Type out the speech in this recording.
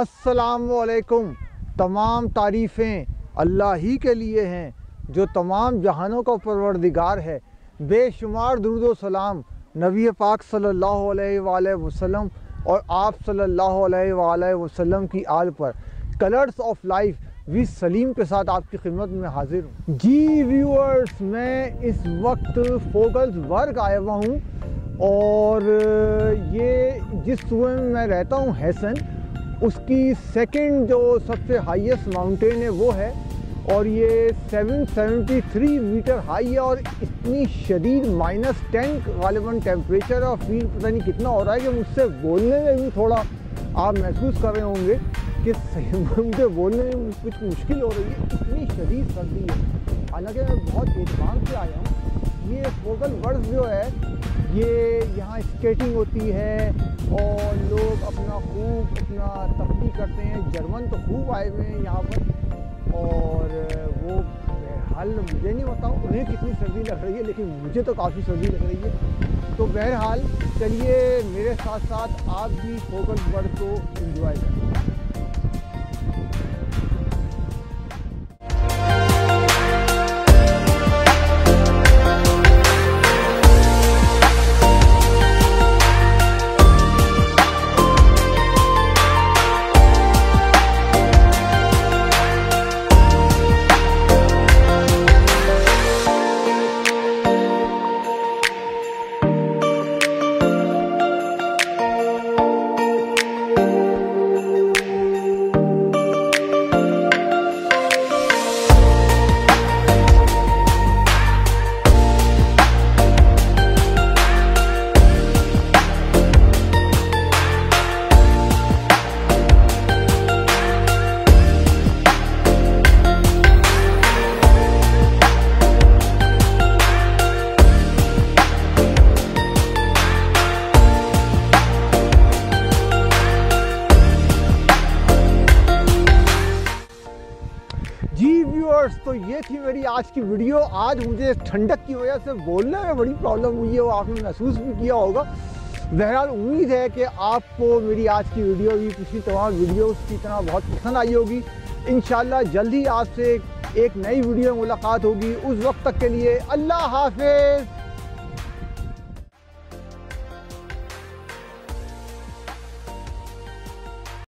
असलकुम तमाम तारीफ़ें अल्लाह ही के लिए हैं, जो तमाम जहानों का परवरदिगार है। बेशुमार दरुद सलाम नबी पाक सल्लल्लाहु अलैहि वसल्लम और आप सल्लल्लाहु अलैहि वसल्लम की आल पर। कलर्स ऑफ़ लाइफ वी सलीम के साथ आपकी खिदमत में हाजिर हूँ। जी व्यूअर्स मैं इस वक्त फोगल्स वर्ग आया हुआ हूँ और ये जिस सूबे में मैं रहता हूँ हैसन उसकी सेकंड जो सबसे हाईएस्ट माउंटेन है वो है और ये 773 मीटर हाई है और इतनी शदीद माइनस टेन गालिबा टेम्परेचर और फील पता नहीं कितना हो रहा है कि मुझसे बोलने में भी थोड़ा आप महसूस कर रहे होंगे कि मुझे बोलने में कुछ मुश्किल हो रही है, इतनी शदीद सर्दी है। हालाँकि मैं बहुत एतमाम से आया हूँ। ये फोगल वर्ड्स जो है, ये यहाँ स्केटिंग होती है और लोग अपना खूब, अपना तफरी करते हैं। जर्मन तो खूब आए हुए हैं यहाँ पर। और वो बहरहाल मुझे नहीं बताऊँ, उन्हें कितनी सर्दी लग रही है, लेकिन मुझे तो काफ़ी सर्दी लग रही है। तो बहरहाल, चलिए मेरे साथ साथ आप भी फोकस वर्ड को इन्जॉय करें। व्यूअर्स तो ये थी मेरी आज की वीडियो आज मुझे ठंडक की वजह से बोलने में बड़ी प्रॉब्लम हुई है, वो आपने महसूस भी किया होगा। बहरहाल, उम्मीद है कि आपको मेरी आज की वीडियो भी, पिछली तमाम वीडियोस की तरह बहुत पसंद आई होगी। इन जल्द ही आपसे एक नई वीडियो मुलाकात होगी। उस वक्त तक के लिए अल्लाह हाफिज़।